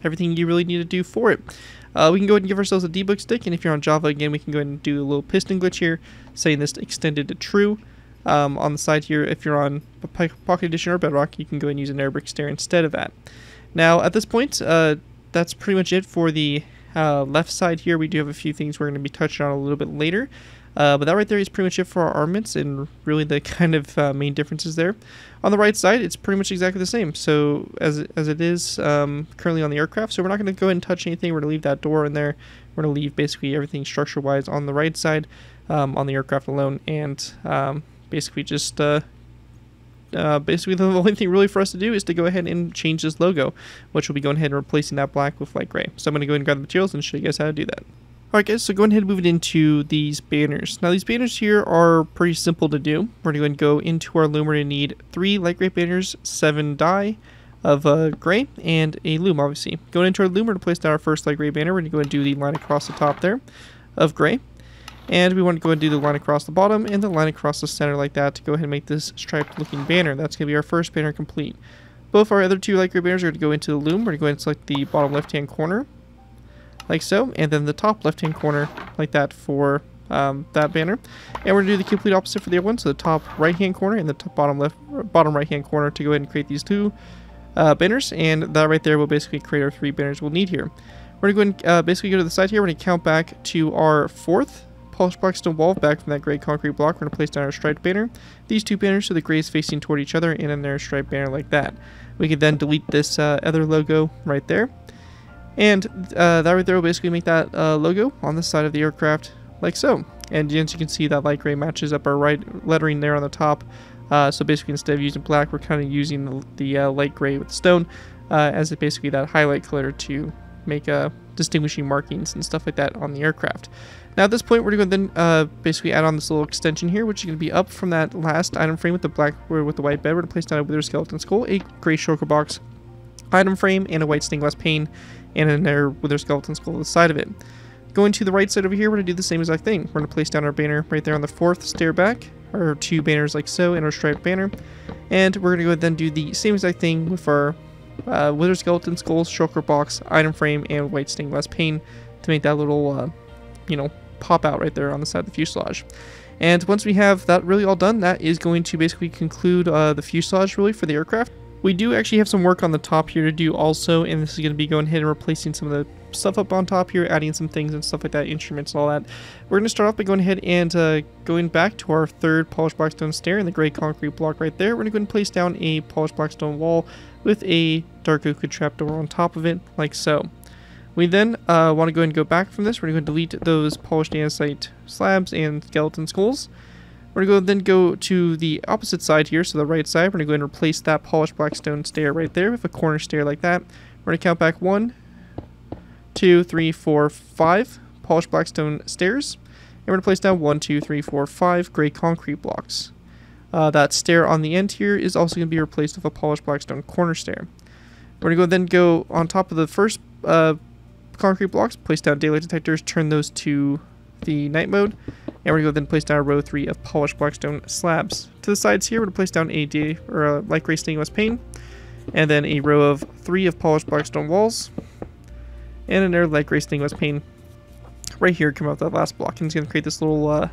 everything you really need to do for it. Uh, we can go ahead and give ourselves a debug stick, and if you're on Java again, we can go ahead and do a little piston glitch here, saying this extended to true. Um, on the side here, if you're on Pocket Edition or Bedrock, you can go ahead and use a nether brick stair instead of that. Now, at this point, uh, that's pretty much it for the uh, left side here. We do have a few things we're going to be touching on a little bit later. Uh, but that right there is pretty much it for our armaments and really the kind of uh, main differences there. On the right side, it's pretty much exactly the same. So as, as it is um, currently on the aircraft, so we're not going to go ahead and touch anything. We're going to leave that door in there. We're going to leave basically everything structure-wise on the right side um, on the aircraft alone and um, basically just uh, uh, basically the only thing really for us to do is to go ahead and change this logo, which will be going ahead and replacing that black with light gray. So I'm going to go ahead and grab the materials and show you guys how to do that. Alright guys, so go ahead and move it into these banners. Now these banners here are pretty simple to do. We're going to go into our loom. We're going to need three light gray banners, seven dye of uh, gray, and a loom obviously. Going into our loom, we're going to place down our first light gray banner. We're going to go and do the line across the top there of gray. And we want to go and do the line across the bottom and the line across the center like that to go ahead and make this striped looking banner. That's going to be our first banner complete. Both our other two light gray banners are going to go into the loom. We're going to go and select the bottom left hand corner like so, and then the top left-hand corner like that for um, that banner. And we're going to do the complete opposite for the other one, so the top right-hand corner and the top bottom left, bottom right-hand corner to go ahead and create these two uh, banners, and that right there will basically create our three banners we'll need here. We're going to go and uh, basically go to the side here, we're going to count back to our fourth polished block blackstone wall back from that gray concrete block. We're going to place down our striped banner. These two banners so the gray is facing toward each other and then their striped banner like that. We can then delete this uh, other logo right there. And uh, that right there will basically make that uh, logo on the side of the aircraft like so. And as you can see, that light gray matches up our right lettering there on the top. Uh, so basically, instead of using black, we're kind of using the, the uh, light gray with stone uh, as basically that highlight color to make uh, distinguishing markings and stuff like that on the aircraft. Now at this point, we're going to then uh, basically add on this little extension here, which is going to be up from that last item frame with the black with the white bed. We're going to place down a wither skeleton skull, a gray shulker box item frame, and a white stained glass pane and in there wither skeleton skull on the side of it. Going to the right side over here, we're going to do the same exact thing. We're going to place down our banner right there on the fourth stair back, our two banners like so, and our striped banner. And we're going to go then do the same exact thing with our uh, wither skeleton skull, shulker box, item frame, and white stained glass pane to make that little, uh, you know, pop out right there on the side of the fuselage. And once we have that really all done, that is going to basically conclude uh, the fuselage really for the aircraft. We do actually have some work on the top here to do also, and this is going to be going ahead and replacing some of the stuff up on top here, adding some things and stuff like that, instruments and all that. We're going to start off by going ahead and uh, going back to our third polished blackstone stair in the gray concrete block right there. We're going to go and place down a polished blackstone wall with a dark oak trapdoor on top of it, like so. We then uh, want to go and go back from this. We're going to delete those polished andesite slabs and skeleton skulls. We're going to then go to the opposite side here, so the right side. We're going to go and replace that polished blackstone stair right there with a corner stair like that. We're going to count back one, two, three, four, five polished blackstone stairs. And we're going to place down one, two, three, four, five gray concrete blocks. Uh, that stair on the end here is also going to be replaced with a polished blackstone corner stair. We're going to go then go on top of the first uh, concrete blocks, place down daylight detectors, turn those to the night mode, and we're going to then place down a row 3 of polished blackstone slabs. To the sides here, we're going to place down a D, or a light gray stainless pane, and then a row of 3 of polished blackstone walls, and another light gray stainless pane right here come out that last block. And it's going to create this little, uh,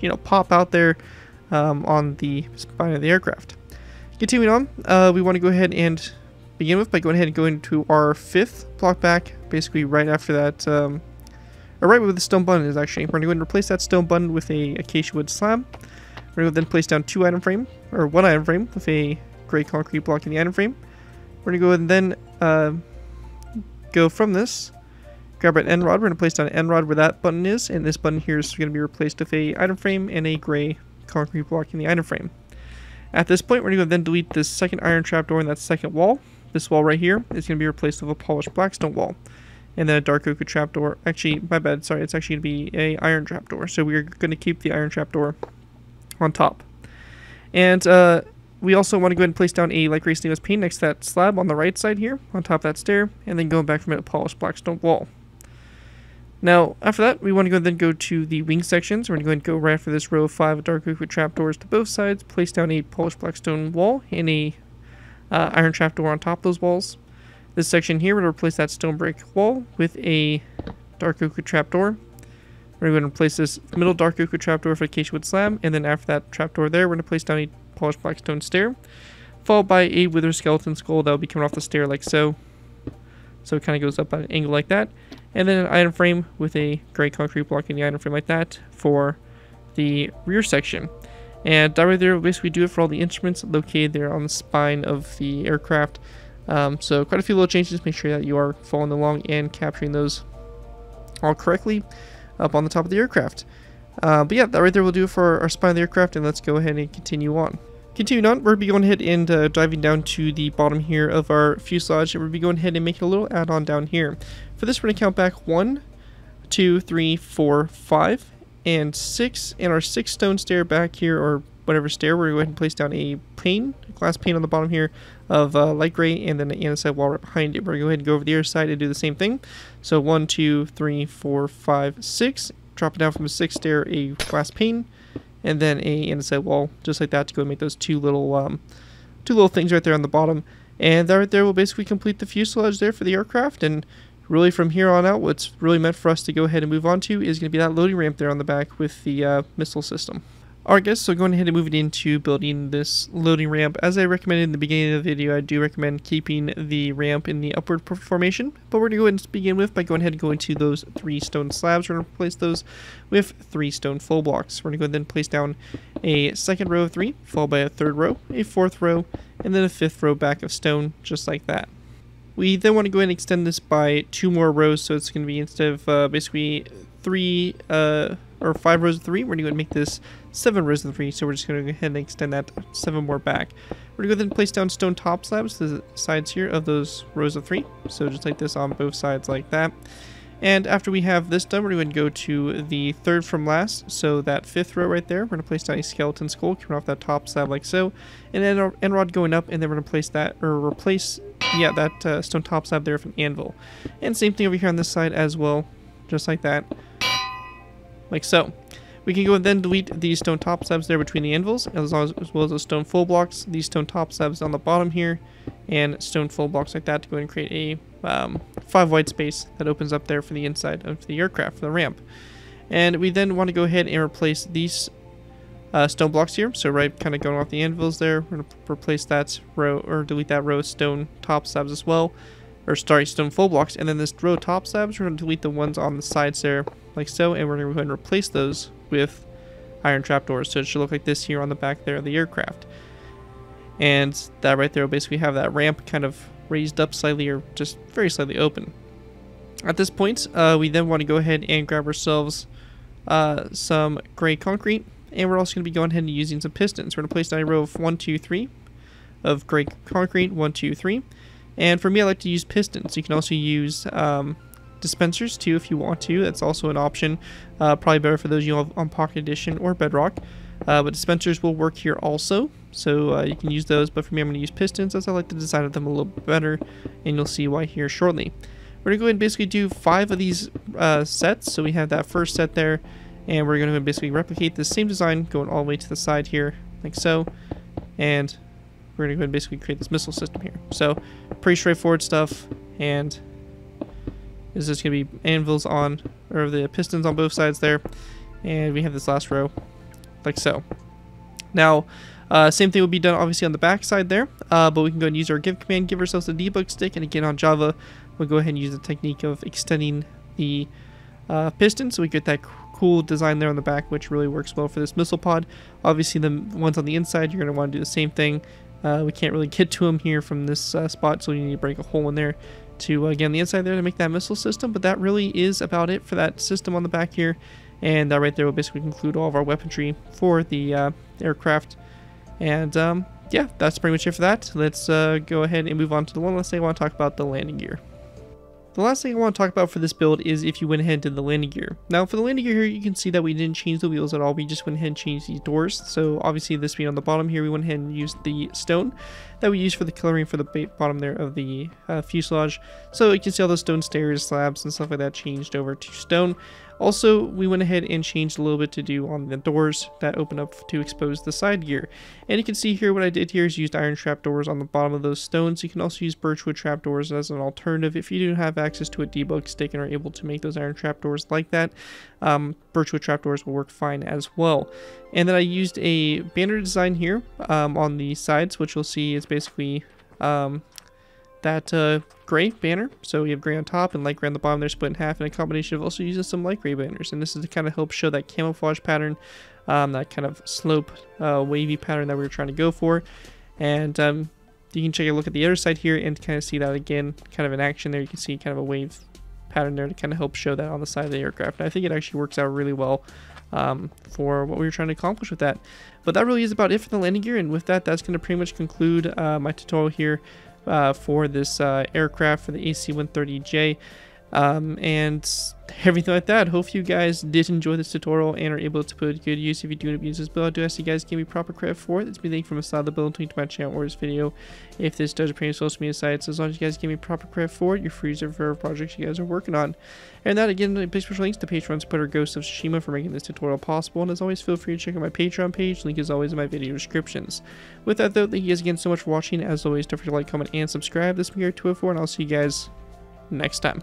you know, pop out there um, on the spine of the aircraft. Continuing on, uh, we want to go ahead and begin with by going ahead and going to our fifth block back, basically right after that um, or right where the stone button is actually. We're going to go and replace that stone button with a acacia wood slab. We're going to then place down two item frame, or one item frame with a gray concrete block in the item frame. We're going to go and then uh, go from this grab an end rod. We're going to place down an end rod where that button is, and this button here is going to be replaced with a item frame and a gray concrete block in the item frame. At this point, we're going to then delete this second iron trapdoor in that second wall. This wall right here is going to be replaced with a polished blackstone wall. And then a dark oak trapdoor. Actually, my bad, sorry, it's actually going to be a iron trapdoor. So we're going to keep the iron trapdoor on top. And uh, we also want to go ahead and place down a like gray stainless paint next to that slab on the right side here, on top of that stair, and then going back from it, a polished blackstone wall. Now, after that, we want to go then go to the wing sections. We're going to go and go right after this row of five dark oak with trapdoors to both sides, place down a polished blackstone wall and a uh, iron trapdoor on top of those walls. This section here, we're going to replace that stone brick wall with a dark oak trapdoor. We're going to replace this middle dark oak trapdoor a acacia wood slab, and then after that trapdoor there, we're going to place down a polished blackstone stair, followed by a wither skeleton skull that will be coming off the stair like so. So it kind of goes up at an angle like that and then an item frame with a gray concrete block in the item frame like that for the rear section. And that right there will basically do it for all the instruments located there on the spine of the aircraft. Um, so quite a few little changes. Make sure that you are following along and capturing those all correctly up on the top of the aircraft. Uh, but yeah, that right there will do it for our spine of the aircraft, and let's go ahead and continue on. Continuing on, we'll be going ahead and uh, diving down to the bottom here of our fuselage, and we'll be going ahead and making a little add-on down here. For this, we're going to count back one, two, three, four, five, and 6, and our 6 stone stair back here, or whatever stair, we're going to go ahead and place down a pane, glass pane on the bottom here of uh, light gray, and then an andesite wall right behind it. We're going to go ahead and go over the other side and do the same thing. So one, two, three, four, five, six. Drop it down from a 6 stair, a glass pane, and then a andesite wall, just like that, to go and make those two little um, two little things right there on the bottom. And that right there will basically complete the fuselage there for the aircraft. And really from here on out, what's really meant for us to go ahead and move on to is going to be that loading ramp there on the back with the uh, missile system. Alright guys, so going ahead and moving into building this loading ramp. As I recommended in the beginning of the video, I do recommend keeping the ramp in the upward formation. But we're going to go ahead and begin with by going ahead and going to those three stone slabs. We're going to replace those with three stone full blocks. We're going to go ahead and place down a second row of three, followed by a third row, a fourth row, and then a fifth row back of stone, just like that. We then want to go ahead and extend this by two more rows, so it's going to be instead of uh, basically three uh, or five rows of three, we're going to make this seven rows of three, so we're just going to go ahead and extend that seven more back. We're going to go ahead and place down stone top slabs to the sides here of those rows of three, so just like this on both sides like that. And after we have this done, we're going to go to the third from last, so that fifth row right there, we're going to place down a skeleton skull coming off that top slab like so, and then an rod going up, and then we're going to place that, or replace, yeah, that uh, stone top slab there with an anvil. And same thing over here on this side as well, just like that like so. We can go and then delete these stone top slabs there between the anvils, as, as, as well as the stone full blocks, these stone top slabs on the bottom here, and stone full blocks like that to go and create a um, five white space that opens up there for the inside of the aircraft, for the ramp. And we then want to go ahead and replace these uh, stone blocks here. So right, kind of going off the anvils there, we're going to replace that row, or delete that row of stone top slabs as well or sorry, stone full blocks, and then this row top slabs, we're going to delete the ones on the sides there, like so, and we're going to go ahead and replace those with iron trapdoors, so it should look like this here on the back there of the aircraft. And that right there will basically have that ramp kind of raised up slightly, or just very slightly open. At this point, uh, we then want to go ahead and grab ourselves uh, some gray concrete, and we're also going to be going ahead and using some pistons. We're going to place down a row of one, two, three of gray concrete, one, two, three. And for me, I like to use pistons. You can also use um, dispensers too if you want to. That's also an option. Uh, probably better for those you have on Pocket Edition or Bedrock. Uh, but dispensers will work here also, so uh, you can use those. But for me, I'm going to use pistons as I like the design of them a little better, and you'll see why here shortly. We're going to go ahead and basically do five of these uh, sets. So we have that first set there, and we're going to basically replicate the same design going all the way to the side here, like so. And we're going to go ahead and basically create this missile system here. So pretty straightforward stuff. And is just going to be anvils on, or the pistons on both sides there. And we have this last row like so. Now, uh, same thing will be done obviously on the back side there, uh, but we can go and use our give command, give ourselves a debug stick, and again on Java, we'll go ahead and use the technique of extending the uh, piston so we get that cool design there on the back, which really works well for this missile pod. Obviously, the ones on the inside, you're going to want to do the same thing. Uh, we can't really get to them here from this uh, spot, so you need to break a hole in there to uh, on the inside there to make that missile system. But that really is about it for that system on the back here. And that right there will basically conclude all of our weaponry for the uh, aircraft. And um, yeah, that's pretty much it for that. Let's uh, go ahead and move on to the one last thing I want to talk about, the landing gear. The last thing I want to talk about for this build is if you went ahead and did the landing gear. Now for the landing gear here, you can see that we didn't change the wheels at all. We just went ahead and changed these doors. So obviously this being on the bottom here, we went ahead and used the stone that we used for the coloring for the bottom there of the uh, fuselage. So you can see all the stone stairs, slabs, and stuff like that changed over to stone. Also, we went ahead and changed a little bit to do on the doors that open up to expose the side gear. And you can see here what I did here is used iron trap doors on the bottom of those stones. You can also use birchwood trap doors as an alternative if you do have access to a debug stick and are able to make those iron trap doors like that. Um, birchwood trap doors will work fine as well. And then I used a banner design here um, on the sides, which you'll see is basically um, that uh, gray banner. So we have gray on top and light gray on the bottom. They're split in half, and a combination of also using some light gray banners. And this is to kind of help show that camouflage pattern, um, that kind of slope, uh, wavy pattern that we were trying to go for. And um, you can take a look at the other side here and kind of see that again, kind of in action there. You can see kind of a wave pattern there to kind of help show that on the side of the aircraft. And I think it actually works out really well um, for what we were trying to accomplish with that. But that really is about it for the landing gear. And with that, that's going to pretty much conclude uh, my tutorial here uh, for this uh, aircraft for the AC-130J. Um, and everything like that. Hope you guys did enjoy this tutorial and are able to put good use if you do use this build. I do ask you guys give me proper credit for it. It's me thank from a of the build link to my channel or this video. If this does appear on social media sites, as long as you guys give me proper credit for it, you're free refer projects you guys are working on. And that again, big special links to Patreon supporter Ghost of Tsushima for making this tutorial possible. And as always, feel free to check out my Patreon page. Link is always in my video descriptions. With that though, thank you guys again so much for watching. As always, don't forget to like, comment, and subscribe. This has been GARRETT2BY4, and I'll see you guys next time.